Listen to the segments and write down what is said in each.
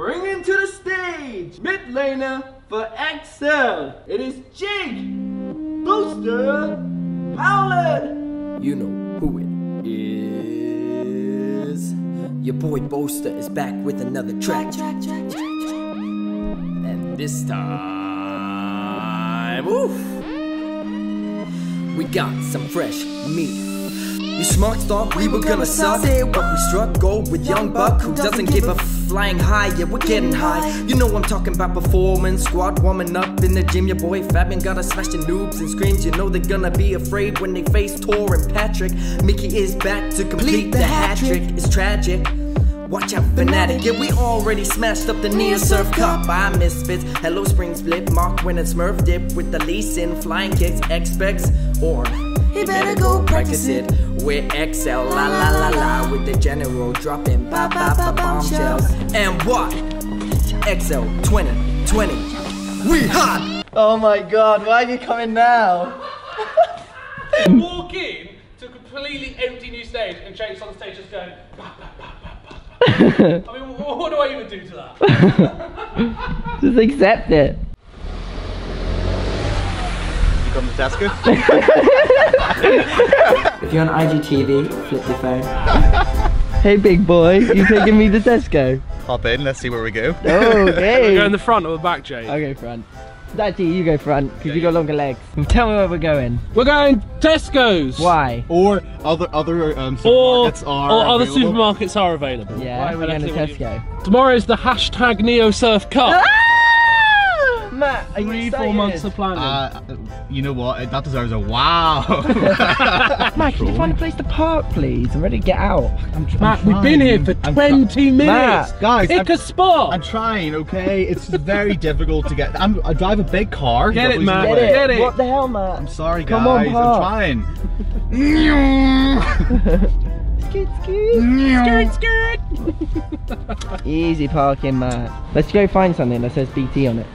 bringing to the stage mid laner for XL. It is Jake Booster Howland. You know who it is. Your boy Booster is back with another track. And this time, oof, we got some fresh meat. You smart thought we were gonna suck, but we struck gold with Young Buck, who doesn't give a flying high. Yeah, we're getting high. You know I'm talking about performance, squad warming up in the gym. Your boy Fabian got us smashing noobs and screams. You know they're gonna be afraid when they face Tore and Patrik. Mickey is back to complete the hat trick. It's tragic. Watch out, fanatic. Yeah, we already smashed up the Neosurf Cup. I misfits. Hello, Spring Split. Marc winning Smurf dip with the lease in flying kicks. Expects or he better go practice it with XL. La la la la with the general dropping ba ba ba bombshells. And what? XL 2020. We hot. Oh my god, why are you coming now? walk in to a completely empty new stage and Jake's on stage just going. "Bah, bah, bah, bah, bah, bah." I mean, what, what do I even do to that? Just accept it. You come to Tesco? If you're on IGTV, flip your phone. Hey big boy, you taking me to Tesco? Hop in, let's see where we go. Oh, Okay. Go in the front or the back, Jake? I'll go front. Actually, you go front because you got longer legs. Tell me where we're going. We're going Tesco's. Why? Or other other um, Or, supermarkets are or other available. supermarkets are available. Yeah, Why we're going to say what you- Tesco. Tomorrow's the hashtag Neosurf Cup. Matt, are you four months of planning. Uh, you know what? That deserves a wow. Matt, can you find a place to park, please? I'm ready to get out. I'm, tr- Matt, I'm we've been here for. I'm 20 minutes. Matt, guys, Pick I'm- a spot. I'm trying, okay? It's very difficult to get. I'm, I drive a big car. Get it, was in man. the Get it. Get it. What the hell, Matt? I'm sorry, guys. Come on, I'm park. trying. Scoot, scoot. Easy parking, Matt. Let's go find something that says BT on it.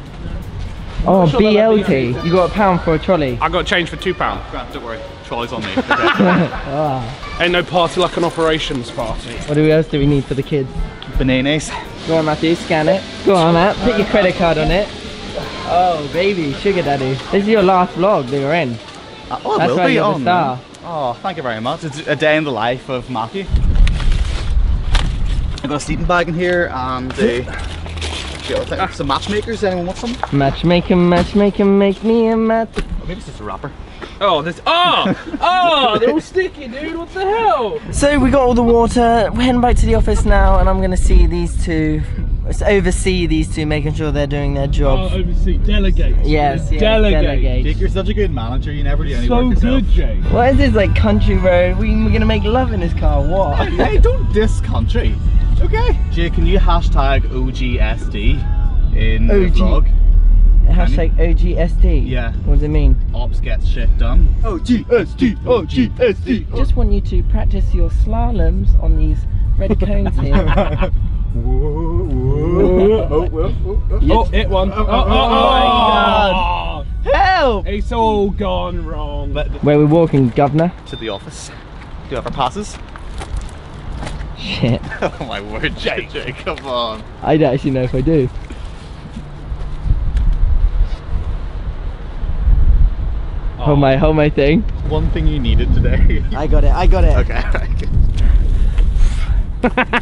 Oh, sure that BLT. You got a pound for a trolley. I got change for two pound. Grant, don't worry. Trolley's on me. Ain't no party like an operations party. What do we- else do we need for the kids? Bananas. Go on, Matthew, scan it. Go on, Matt. Put your credit card on it. Oh, baby, sugar daddy. This is your last vlog that you're in. Uh, oh, That's will why be you're the on. star. Oh, thank you very much. It's a day in the life of Matthew. I've got a sleeping bag in here and a, the other some matchmakers. Anyone want some? Matchmaking, matchmaking, make me a match. Or maybe it's just a wrapper. Oh, this. Oh! Oh! They're all sticky, dude. What the hell? So we got all the water. We're heading back to the office now, and I'm gonna see these two, let's oversee these two, making sure they're doing their Oh, oversee. Delegate. yes, yes, Delegate. delegate. Jake, you're such a good manager. You never do any So work yourself. good, Jake. What is this like country road? We, we're gonna make love in this car. What? hey, don't diss country. Okay. Jay, can you hashtag OGSD in the OG. vlog? Hashtag OGSD? Yeah. What does it mean? Ops gets shit done. OGSD, OGSD. Just want you to practice your slaloms on these red cones here. Oh, oh, oh. oh, hit one. Oh, oh, oh, oh, oh my God. Help! It's all gone wrong. But Where we walking, governor? to the office. Do you have our passes? Shit. Oh my word, Jake, Jake, come on. I don't actually know if I do. Oh. Hold my, hold my thing. One thing you needed today. I got it, I got it. okay, okay.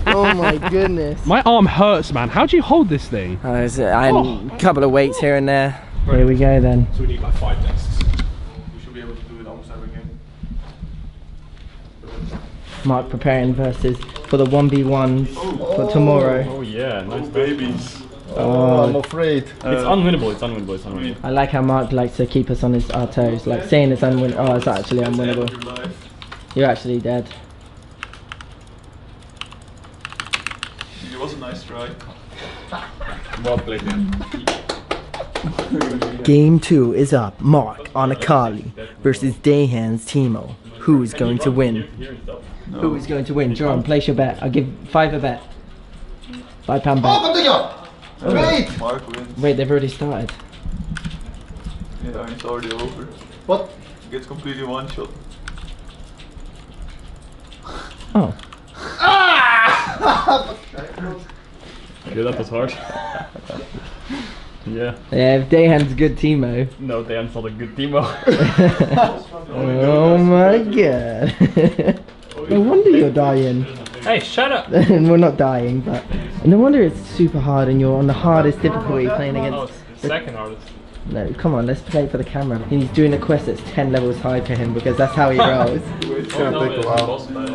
Oh my goodness. My arm hurts, man. How do you hold this thing? Oh, there's a a couple of weights here and there. Here we go then. So we need like five desks. We should be able to do it almost every game. Marc preparing versus for the 1v1s for tomorrow. Oh, oh yeah, nice babies. Oh. oh, I'm afraid. it's uh, unwinnable. It's unwinnable. It's unwinnable. I like how Marc likes to keep us on his our toes, like saying it's unwinnable. Oh, it's actually unwinnable. You're actually dead. It was a nice try. Well played, man. Game two is up. Marc on Akali versus Dayhan's Teemo. Who is going to win? Who is going to win? John, place your bet. I'll give five a bet. Five pound bet. Oh, Wait! Oh. Marc wins. Wait, they've already started. Yeah, it's already over. What? It Gets completely one shot. Oh. Ah! Yeah, that was hard. yeah. Yeah, if Dayhan's a good Teemo. No, Dan's not a good Teemo. Oh my oh, god. No wonder you're dying. Hey, shut up! We're not dying, but no wonder it's super hard and you're on the hardest difficulty oh, playing Oh, against. it's the second hardest. No, come on, let's play for the camera. He's doing a quest that's 10 levels high for him because that's how he rolls. It's gonna take a oh, while.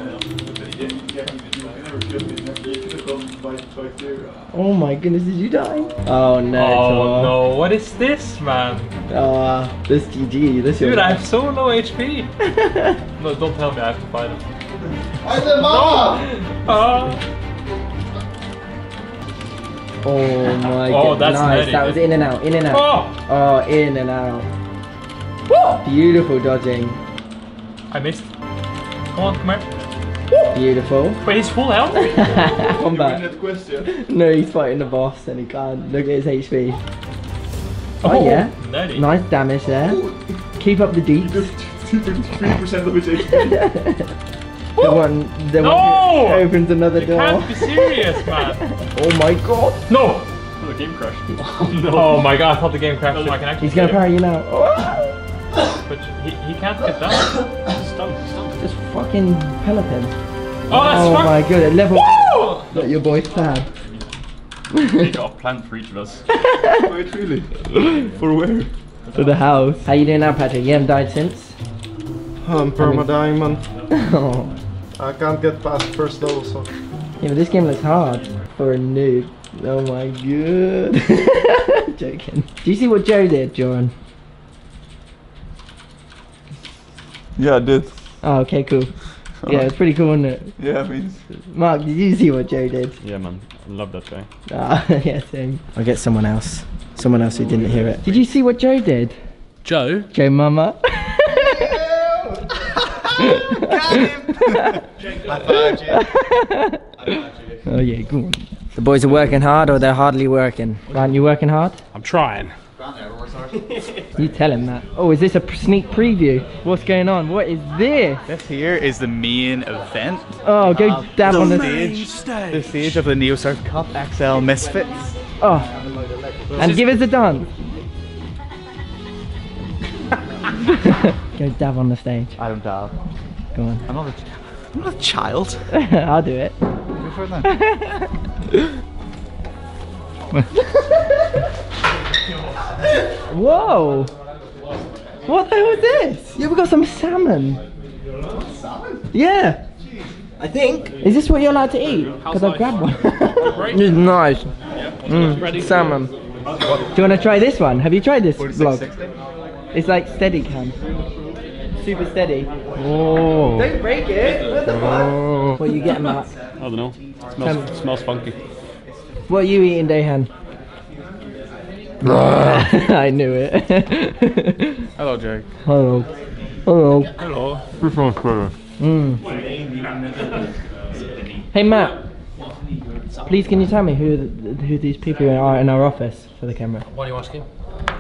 oh my goodness, did you die? Oh no. Oh no, what is this, man? Oh, this GG. This Dude, your I have so low HP. no, don't tell me I have to fight him. I said mama! Oh, Oh my Oh, goodness. that's nice. nerdy, That was in and out, in and out. oh! Oh, in and out. Beautiful dodging. I missed. Come on, come here. Beautiful. Wait, he's full health? Come back. No, he's fighting the boss and he can't. Look at his HP. Oh, oh, yeah. Nerdy. Nice damage there. Keep up the deep. 3% of his HP. The one, the No! one who opens another You door. can't be serious, man. Oh my god. No! Oh, the game crashed. Oh my god, I thought the game crashed so I can actually He's gonna see him. parry you now. Oh, But he, he can't get down. just fucking peloton. Oh, that's Oh my god, at level. Woo! Look, your boy's sad. we got a plan for each of us. Wait, really? For where? For the house. How you doing now, Patrik? You haven't died since? I'm perma diamond. oh. I can't get past first level, so. Yeah, but this game looks hard for a noob. Oh my god. Joking. Do you see what Joe did, Joran? Yeah, I did. Oh, okay, cool. Yeah, it's pretty cool, isn't it? Yeah, I mean. Marc, did you see what Joe did? Yeah, man. I love that guy. Ah, yeah, same. I'll get someone else. Someone else who didn't hear it. Did you see what Joe did? Joe? Joe Mama. Oh yeah, go on. The boys are working hard or they're hardly working. Aren't you working hard? I'm trying. You tell him that. Oh, is this a sneak preview? What's going on? What is this? This here is the main event. Oh, go dab on the stage. The stage of the Neosurf Cup XL Misfits. Oh, and give us a dance. go dab on the stage. I don't dab. Go on. I'm not a, I'm not a child. I'll do it. Go for it then. Whoa! What the hell is this? Yeah, we got some salmon. Salmon? Yeah. I think. Is this what you're allowed to eat? Because I've grabbed one. it's nice. Mm, salmon. Do you want to try this one? Have you tried this vlog? It's like steady cam. Super steady. Oh. Don't break it. What the fuck? What are you getting, Marc? I don't know. Smells, smells funky. What are you eating, Dayhan? I knew it. Hello, Jake. Hello. Hello. Hello. Mm. Hey Matt, please can you tell me who who these people are in our office for the camera? What are you asking?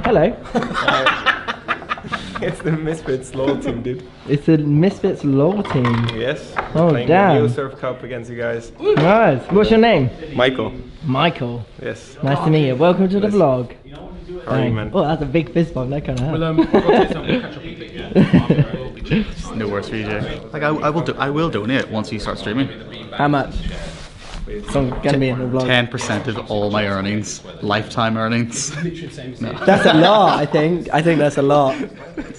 Hello, It's the Misfits LOL team, dude. it's the Misfits LOL team. Yes. Oh, Playing damn. the Neosurf Cup against you guys. Nice. What's your name? Michael. Michael. Yes. Nice to meet you. Welcome to the vlog. How are you, man? Oh, that's a big fist bump. That kind of hurt. Um, I'll go take some, we'll catch up with you. No worries for you, Jake. Like I, I will do. I will donate once you start streaming. How much? It's gonna be in the vlog. Ten percent of all my earnings, lifetime earnings. That's a lot. I think. I think that's a lot.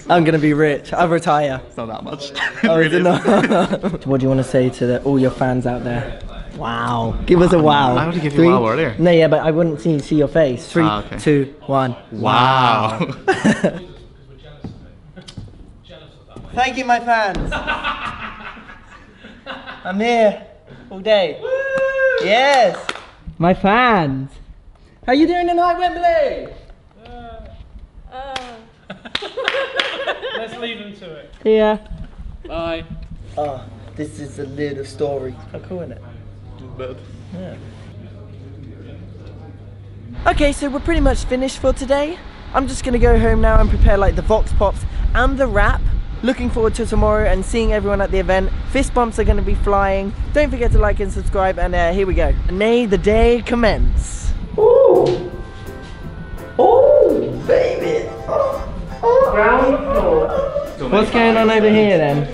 I'm gonna be rich. I'll retire. It's not that much. Oh, is Really it not? what do you want to say to the, all your fans out there? Wow. Give us a wow. I already gave you a wow earlier. No, yeah, but I wouldn't see, see your face. Three, Ah, okay. two, one. Wow. Thank you, my fans. I'm here all day. Yes. My fans. How you doing tonight, Wembley? Uh, uh. Let's leave him to it. Yeah. Bye. Oh, this is a little story. How cool, isn't it? Yeah. Okay, so we're pretty much finished for today. I'm just gonna go home now and prepare like the vox pops and the wrap looking forward to tomorrow and seeing everyone at the event. Fist bumps are going to be flying. Don't forget to like and subscribe. And uh, here we go. May the day commence. Ooh. Oh, baby. Oh, oh. Ground floor. What's going on over here then?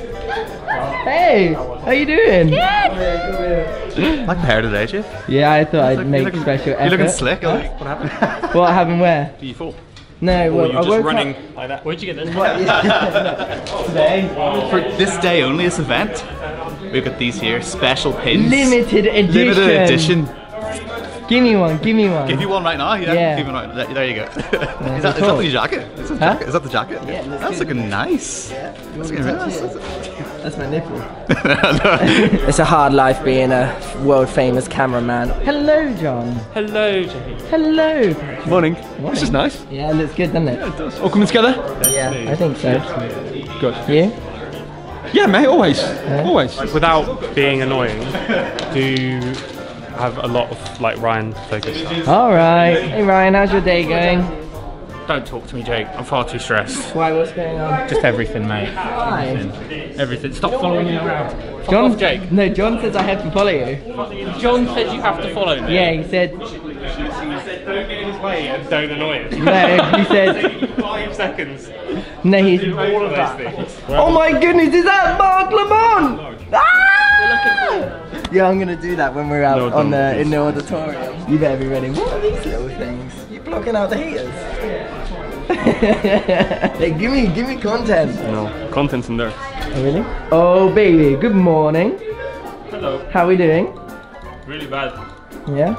Hey, how you doing? Good. Like the hair today, Jake. Yeah, I thought I'd You're make looking- special effort. You're looking slick. Like, what happened? What happened where? Do you fall? No, well, You're I just woke running up. like that. Where'd you get this? What, yeah, Today, For this day only, this event, we've got these here special pins. limited edition. Limited edition. Give me one. Give me one. Give you one right now. Yeah. Yeah. Give me one. There, there you go. is, that, is cool. that the jacket? Is that, Huh? jacket? is that the jacket? Yeah, it That's good. looking nice. Yeah, That's looking touch nice. It? That's my nipple. It's a hard life being a world famous cameraman. Hello, John. Hello, Jake. Hello. Morning. This is nice. Yeah, it looks good, doesn't it? All coming together? Yeah, I think so. Good. You? Yeah, mate. Always. Always. without being annoying, do you have a lot of like Ryan focus? All right. Hey, Ryan, how's your day going? Don't talk to me, Jake. I'm far too stressed. Why? What's going on? Just everything, mate. Why? Everything. Stop following me around. John, off, Jake. No, John says I have to follow you. John said you have to follow me. Yeah, he said. Don't get in his way and don't annoy him. No, he said. Five seconds. No, he's. All of those things. Oh my goodness, is that Marc Lamont? Ah! Yeah, I'm gonna do that when we're out No, on don't, the in the auditorium. You better be ready. What are these little things? You're blocking out the haters? hey, give me, give me content. No, content's in there. Oh really? Oh baby, good morning. Hello. How are we doing? Really bad. Yeah.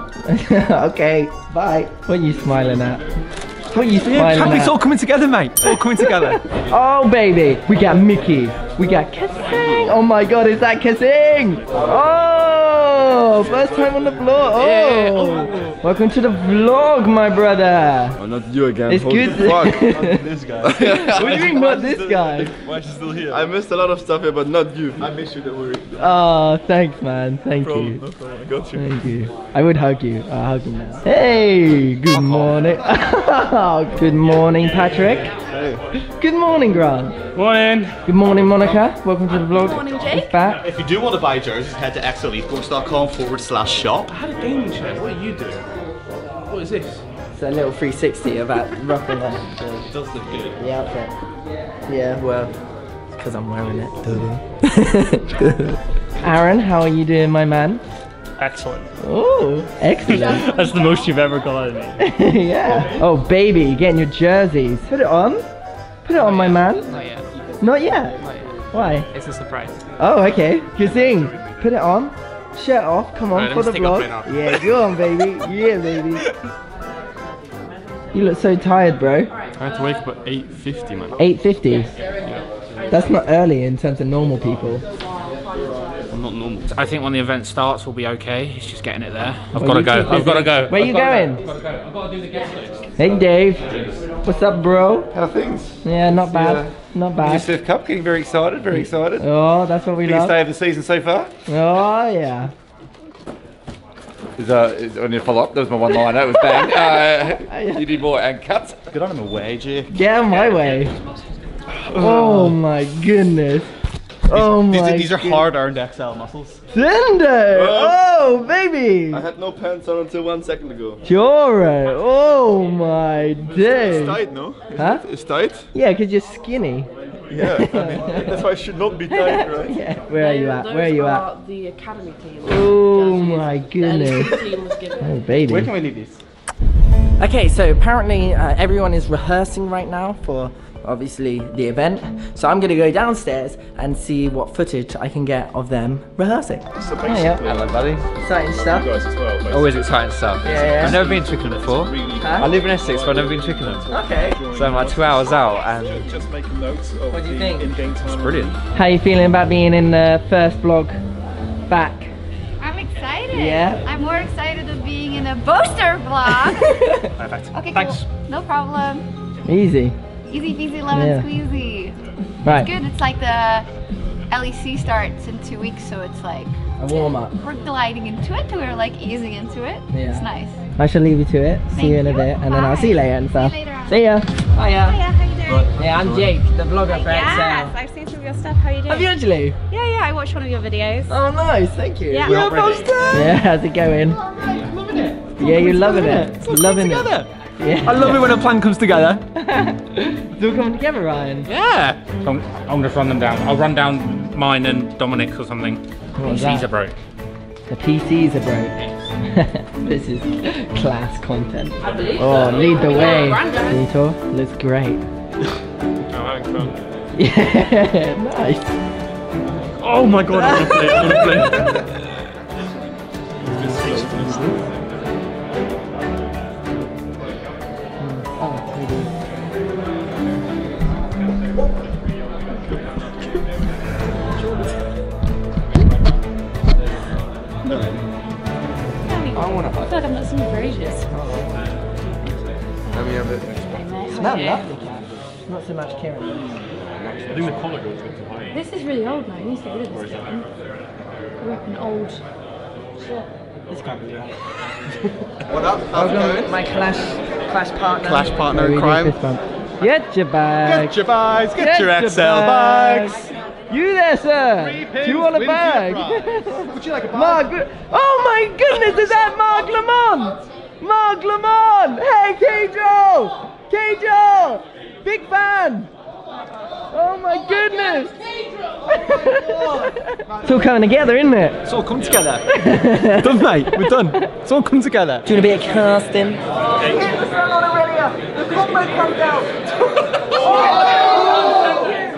okay. Bye. What are you smiling at? What are you smiling Can't- at? It's all coming together, mate. It's all coming together. Oh baby, we got Mickey, we got Kasing. Oh my god, is that Kasing? Oh, first time on the vlog. Oh, welcome to the vlog, my brother. Oh, not you again. It's Holy good. fuck. this guy. what do you mean not this guy? Why is she still here? I missed a lot of stuff here, but not you. I miss you, don't worry. Oh, thanks, man. Thank No you. problem, I got you. Thank you. I would hug you. I'll hug you now. Hey, good morning. good morning, Patrik. Good morning, Grant. Morning. Good morning, Monica. Welcome to the vlog. Good morning, Jake. It's back. If you do want to buy jerseys, head to excelesports.com forward slash shop. I had a gaming chair. What are you doing? What is this? It's a little 360 about rocking the, It does look good. the outfit. Yeah, well, because I'm wearing it. Aaron, how are you doing, my man? Excellent. Oh, excellent. That's the most you've ever got out of me. yeah. Oh, baby, you're getting your jerseys. Put it on. Put it on, my man. Not yet. Not yet. Not yet. Why? It's a surprise. Oh, okay. Good thing. Put it on. Shirt off. Come on Alright, for the me stick up vlog. right now. Yeah, go on, baby. Yeah, baby. You look so tired, bro. I had to wake up at 8.50, man. 8.50. Yeah. That's not early in terms of normal people. I'm not normal. I think when the event starts, we'll be okay. It's just getting it there. I've got to go. I've got to go. Where are you going? I've got to go. I've got to do the guest list. Hey, Dave. What's up, bro? How are things? Yeah, not bad. Not bad. USF Cup, getting very excited, very excited. Oh, that's what we Biggest love. day of the season so far. Oh, yeah. Is, uh, is, I need to follow up. That was my one line. That was bang. Uh, you need more and cuts. Get on him away, Jake. Get on my way. Oh, my goodness. Oh, These, my are- these are hard earned XL muscles. Thunder! Oh, baby! I had no pants on until one second ago. Joro! Oh my day! It's days! tight, no? Huh? It's tight? Yeah, because you're skinny. Yeah. I mean, that's why it should not be tight, right? Yeah. Where are you at? Where are you at? The academy team. Oh my goodness. LEC team was given. Oh baby. Where can we leave these? Okay, so apparently uh, everyone is rehearsing right now for obviously the event. So I'm gonna go downstairs and see what footage I can get of them rehearsing. So Oh, yeah. basically, buddy. Exciting stuff. well. Oh, Always exciting stuff. Yeah, yeah. I've never been to Twickenham before. Huh? I live in Essex, but I've never been to Twickenham. Okay. So I'm like two hours out, and Just making notes of What do you the think? in-game time. it's brilliant. How are you feeling about being in the first vlog back? I'm excited. Yeah. I'm more excited of being in a booster vlog. Perfect. okay, Thanks. cool. No problem. Easy. Easy peasy lemon Yeah. squeezy. Right. It's Good. It's like the LEC starts in two weeks, so it's like A warm up. we're gliding into it. We're like easing into it. Yeah. It's nice. I shall leave you to it. See you in a bit, and then I'll see you later and See you stuff. later on. See ya. Bye. Hiya, how you doing? Yeah, I'm Jake, the vlogger for Yes, I've seen some of your stuff. How are you doing? Have you actually? Yeah, yeah, I watched one of your videos. Oh, nice, thank you. Yeah. Yeah, yeah how's it going? Loving it. Yeah, you're loving it. Loving it. Yeah. I love it when a plan comes together. It's all coming together, Ryan. Yeah. So I'm, I'm just run them down. I'll run down mine and Dominic's or something. was PCs are broke. The PCs are broke. this is class content. Oh, lead the way. Detour looks great. Oh, yeah, nice. Oh my god, I want to play. I I want to. I feel like I've not seen you for ages. Smell lovely, cat. Not so much Kieran. I think the collar goes into high. This is really old now. You need to get rid of this. Kevin. Grew up in old shit. This can't be right. What up? How's it going? my clash, clash partner. Clash partner in Where we do crime. Get your bag. Get your bags, get your XL bags. You there, sir? Three Do you want a bag? wins Would you like a bag? Marc, oh my goodness, is that Marc Lamont? Marc Lamont! Hey, Kjo! Kjo! Big fan! Oh my goodness! it's all coming together, isn't it? It's all come together. done, mate. We're done. It's all come together. Doing a bit of casting.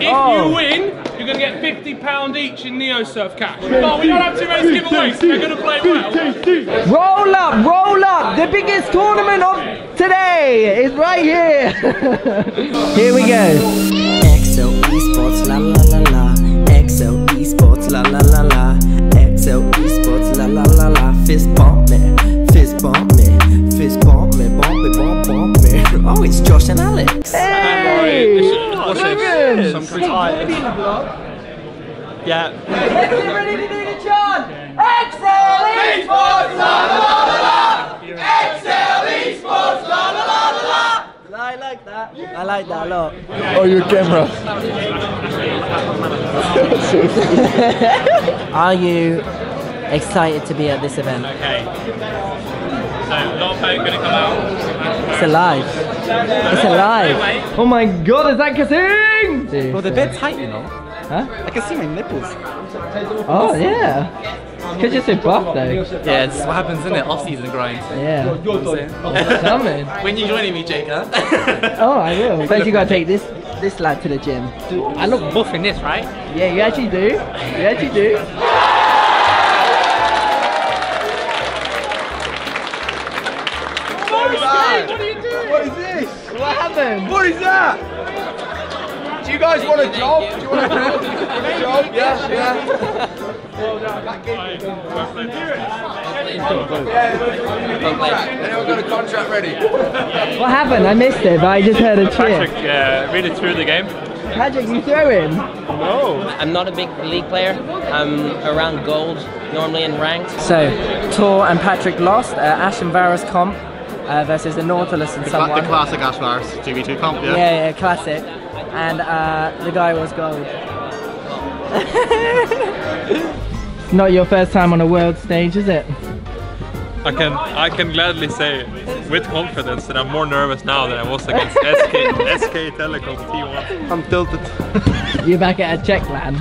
If Oh. you win, you're going to get £50 each in Neosurf cash. But we don't have too many giveaways, so they're going to play well. Roll up, roll up! The biggest tournament of today is right here. here we go. XL Esports, la la la la. XL Esports, la la la la. XL Esports, la la la la. Fist bump me, fist bump me, fist bump me, bump me, bump bump me. Oh, it's Josh and Alex. Hey! Logan! I'm retired. Yeah. Ready, ready to do the chant? Excel Esports, la la la la la! Excel Esports, la la la la la! I like that. I like that a lot. Oh, your camera. Are you excited to be at this event? Okay. So, a lot of folk going to come out. It's alive. It's alive. Oh my god, is that Kasing? Dude. Well, they're a bit tight, you know. Huh? I can see my nipples. Oh yeah. Because you're so buff though. Yeah, it's what happens, isn't it? Off-season grind. Yeah. Coming. when you joining me, Jake, huh? Oh, I will. First you gotta take this this lad to the gym. I look buff in this, right? Yeah, you actually do. You actually do. What are you doing? What is this? What happened? What is that? Do you guys want a job? Do you want a job? Want a job? Yeah, yeah. Anyone got a contract ready? What happened? I missed it, but I just heard a Patrik cheer. uh, really threw the game. Patrik, you throw him. No. I'm not a big league player. I'm around gold, normally in ranked. So, Tore and Patrik lost. Uh, Ashe and Varus comp uh, versus the Nautilus and The, someone. the classic Ashe Lars 2v2 comp, yeah? Yeah, yeah, classic. And uh, the guy was gold. Not your first time on a world stage, is it? I can I can gladly say with confidence that I'm more nervous now than I was against SK SK Telecom T1. I'm tilted. You're back at a Czech land.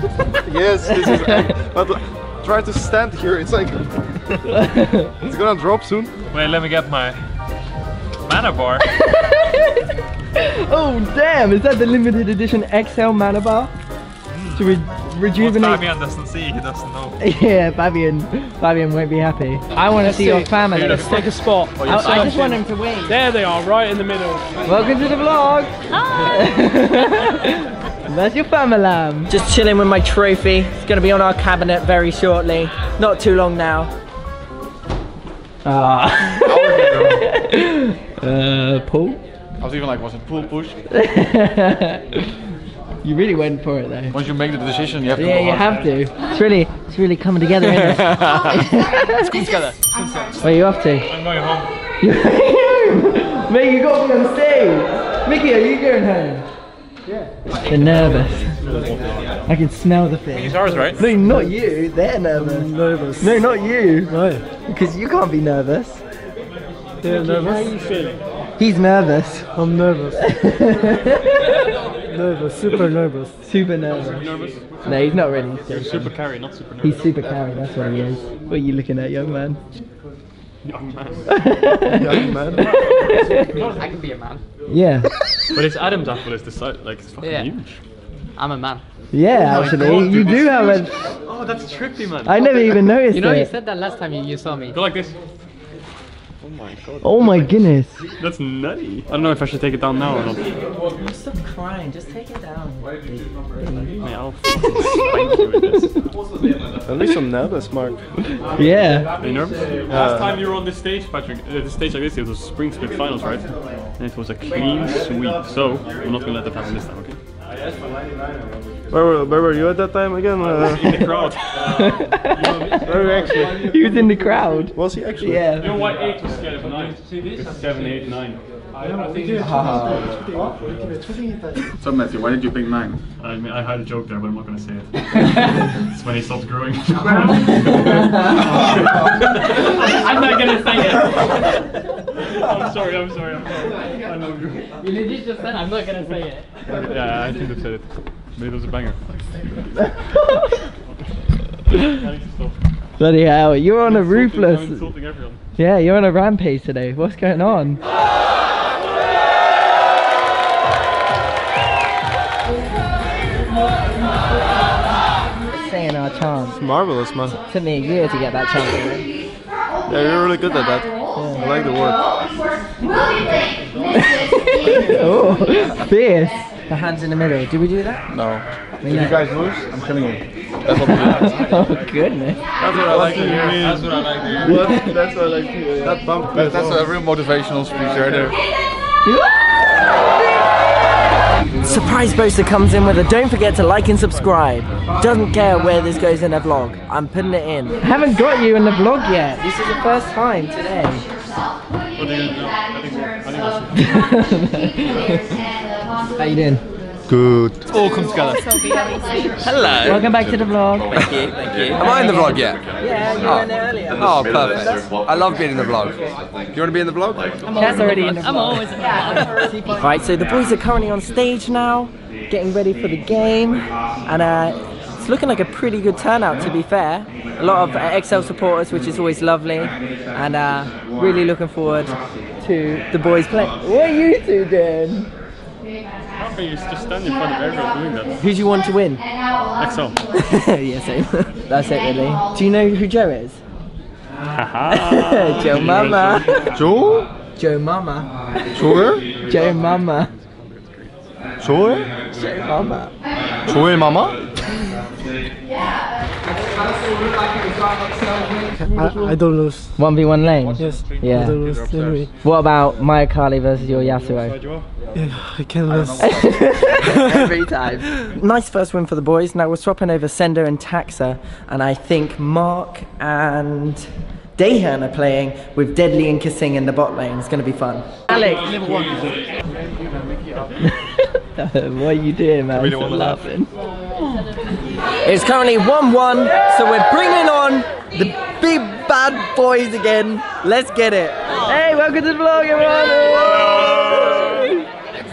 yes, this is. But try to stand here. It's like it's gonna drop soon. Wait, let me get my mana bar. oh damn! Is that the limited edition XL mana bar? To re- What rejuvenate. Fabian doesn't see, he doesn't know. Yeah, Fabian. Fabian won't be happy. I want to see your family. Let's take a spot. I, I just want him to win. There they are, right in the middle. Welcome to the vlog. That's your family. Just chilling with my trophy. It's gonna be on our cabinet very shortly. Not too long now. Ah. uh, Paul. I was even like, was it pull push? you really went for it though. Once you make the decision, you have to Yeah, go you hard. have to. It's really, it's really coming together, isn't it? Let's come together. Where are you off to? I'm going home. You're going. Mate, you got me on stage. Mickey, are you going home? Yeah. They're nervous. I can smell the thing. He's ours, right? No, not you. They're nervous. nervous. No, not you. Why? Because you can't be nervous. They're nervous. How are you feeling? He's nervous. I'm nervous. nervous, super nervous. Super nervous. Nervous? No, he's not really. You're super carry, not super nervous. He's super carry, that's what he is. What are you looking at, young man? Young man. Young man. I can be a man. Yeah. But it's Adam's apple is the size, like it's fucking Yeah. huge. I'm a man. Yeah, Oh actually. God, you dude, do have is a. Oh, that's trippy, man. I never even noticed You know, you said that last time you, you saw me. Go like this. Oh my god. Oh my goodness. That's nutty. I don't know if I should take it down now or not. Stop crying, just take it down. Mate, I'll fucking spank you with this. At least I'm nervous, Marc. Yeah. Are you nervous? Last time you were on this stage, Patrik, uh, this stage like this, it was Spring Split Finals, right? And it was a clean sweep. So, I'm not gonna let that happen this time, okay? Where were, where were you at that time again? Uh, In the crowd. where were you actually? He was in the crowd. Was he actually? You Yeah. know why 8 was scared of 9? It's 7, 8, 9. So Matthew, why did you pick nine? I mean, I had a joke there, but I'm not gonna say it. it's when he stopped growing. I'm not gonna say it. I'm sorry, I'm sorry, I'm sorry. I know you. You legit just said I'm not gonna say it. Yeah, I should have said it. But it was a banger. I need. Bloody hell, you're on a I'm insulting- I'm ruthless. insulting everyone. Yeah, you're on a rampage today. What's going on? Saying our chance. It's Marvelous, man. Took me a year to get that chance. man. Yeah, you're really good at that. I like the work. oh, fierce. The hands in the middle. Did we do that? No. We If know. you guys lose, I'm killing you. That's what oh goodness. That's what I like to hear. That's what I like to hear. What? That's what I like to hear. That bump. That's, that's a real motivational speech right there. Surprise Boaster comes in with a don't forget to like and subscribe. Doesn't care where this goes in a vlog. I'm putting it in. I haven't got you in the vlog yet. This is the first time today. What are you gonna? I think, I think How you doing? Good. all come together. Hello. Welcome back to the vlog. Thank you, thank you. Am I in the vlog yet? Yeah, you were in earlier. Oh, perfect. I love being in the vlog. Do you want to be in the vlog? That's already in the vlog. I'm always in the vlog. Right, so the boys are currently on stage now, getting ready for the game, and uh, it's looking like a pretty good turnout to be fair. A lot of uh, XL supporters, which is always lovely, and uh, really looking forward to the boys playing. What are you two doing? How can you just stand in front of everyone doing that? Who do you want to win? XL. yeah, same. That's it, really. Do you know who Joe is? Haha. Joe Mama. Joe? Joe Mama. Joel? Joe Mama. Joel? Joe Mama. Joel Mama? I, I don't lose. 1v1 lane? Yes. Yeah. I don't lose. Anyway. What about Maya Kali versus your Yasuo? Yeah, I can lose. Every time. Nice first win for the boys. Now we're swapping over Sendo and Taxer, and I think Marc and Dayhan are playing with Deadly and Kasing in the bot lane. It's going to be fun. Alex. what are you doing, man? Really Stop wanna laughing. It's currently 1-1, so we're bringing on the big bad boys again. Let's get it. Hey, welcome to the vlog, everyone.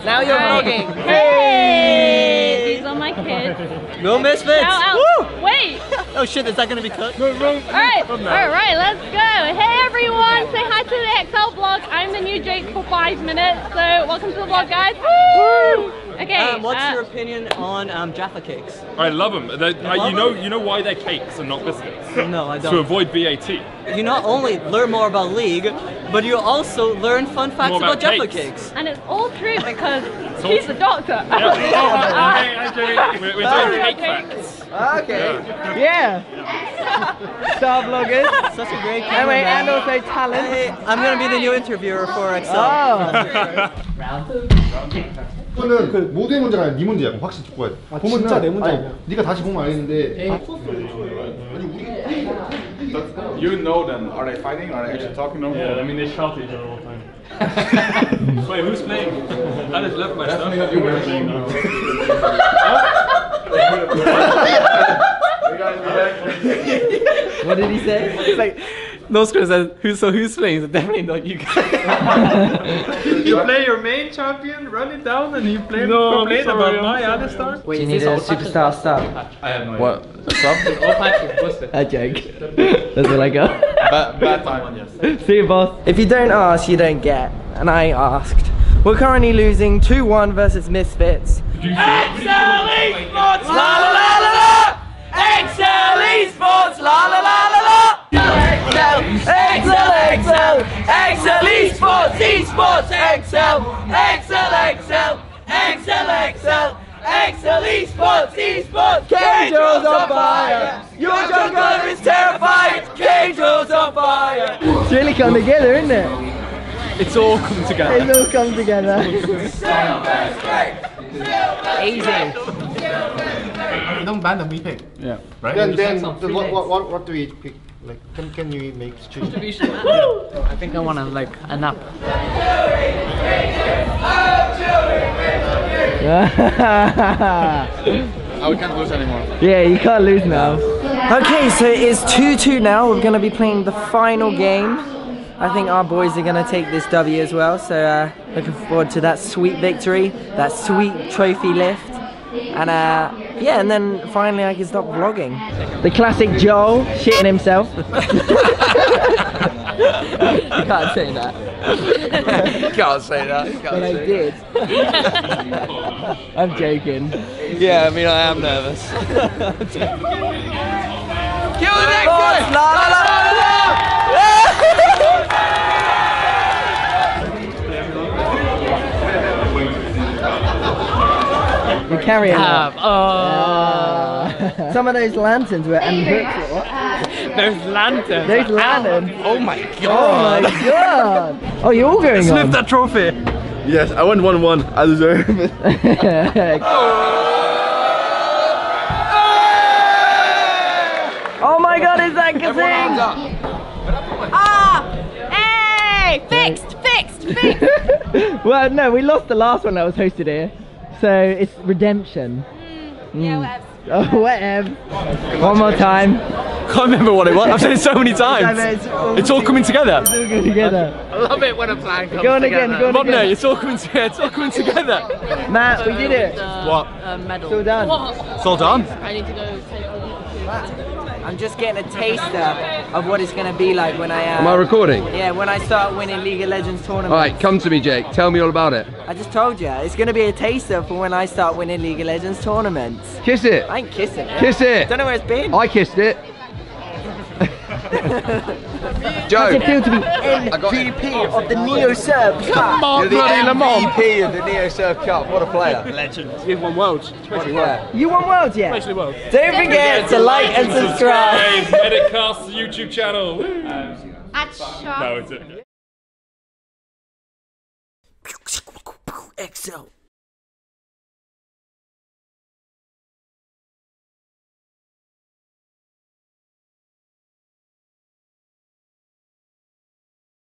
Now you're vlogging. Hey! These are my kids. No misfits. Shout out. Wait! Oh shit, is that gonna be cut? Alright, alright, let's go. Hey everyone, say hi to the XL vlog. I'm the new Jake for five minutes, so welcome to the vlog, guys. Woo! Okay. Um, what's uh, your opinion on um, Jaffa cakes? I love them. uh, you know, you know why they're cakes and not biscuits? No, I To don't. To avoid VAT. You not only learn more about League, but you also learn fun facts More about, about Jaffa cakes. cakes. And it's all true because all he's the doctor. Yeah. Oh, okay, I'm doing- we're, we're doing cake Okay. facts. Okay. Yeah. Star vloggers. Such a great And, wait, and also talent. Hey, I'm gonna be the new interviewer for XL. Oh. 이거는 그 모두의 문제가 아니라 네 문제야. 그럼 확실히 짚고 가야 돼. 아, 진짜 내 문제 아니, 아니야? 네가 다시 보면 알겠는데. You know them. Are they fighting? Are they actually talking? No. Yeah, I mean they shout at each other all the time. Wait, who's playing? just left my stuff. What did he say? It's like, no screw said, who's, so who's playing? So definitely not you guys. you play your main champion, run it down, and you play No, I'm complain sorry, about I'm my sorry. Alistar? Do you need a superstar sub? I have no What? Sub? All patches, busted. I joke. That's all I got. Bad, bad time, yes. See you, boss. If you don't ask, you don't get. And I asked. We're currently losing 2-1 versus Misfits. Excel Esports, la la la la la. Excel Esports, la la la la la. Excel, Excel, Excel, Excel Esports, Esports, Excel, Excel, Excel, Excel, Excel. Excel Esports, Esports, Cage's on fire! Your jungler is terrified! Cage's on fire! It's really come together, isn't it? It's all come together. It's all come together. Easy. You don't ban them, we pick. Yeah. Right? Then, then, then what, what, what, what do we pick? Like, can, can you make suggestions? I think I want to like a nap. Oh, we can't lose anymore. yeah, you can't lose now. Okay, so it is 2-2 now. We're going to be playing the final game. I think our boys are going to take this W as well. So uh, looking forward to that sweet victory, that sweet trophy lift. And uh, yeah, and then finally I can stop vlogging. The classic Joel shitting himself. you can't say that. Can't say that. Can't But I did. I'm joking. Yeah, I mean, I am nervous. Kill the next one! La la la You're carrying Have. that. Oh. Some of those lanterns were unhooked. Those lanterns. Those lanterns. Oh my god. Oh my god! Oh, you're all going Lift on. that trophy! Yes, I won 1 1. I deserve it. oh my god, is that Kasing? Ah! Hey! Fixed! Fixed! Fixed! well, no, we lost the last one that was hosted here. So it's redemption. Yeah, Mm. whatever. Oh, whatever. One more time. Can't remember what it was. I've said it so many times. I it's all- It's all coming together. It's all coming together. I love it when a plan comes Go on again, together. go on Come again. mate, it's all coming together. It's all coming together. Matt, we did it. What? Uh, medal. It's all done. It's all done. I need to go take all I'm just getting a taster of what it's going to be like when I... Uh, Am I recording? Yeah, when I start winning League of Legends tournaments. Alright, come to me, Jake. Tell me all about it. I just told you, it's going to be a taster for when I start winning League of Legends tournaments. Kiss it. I ain't kissing it. Kiss it. Don't know where it's been. I kissed it. How's it Joe. feel to be MVP of the Neosurf Cup? You're the MVP of the Neosurf Cup. What a player. Legend. You've won worlds. Especially Yeah. You won worlds yet? Especially worlds. Don't forget to like and subscribe. Medicast YouTube channel. At shop. No, it's it. Excel.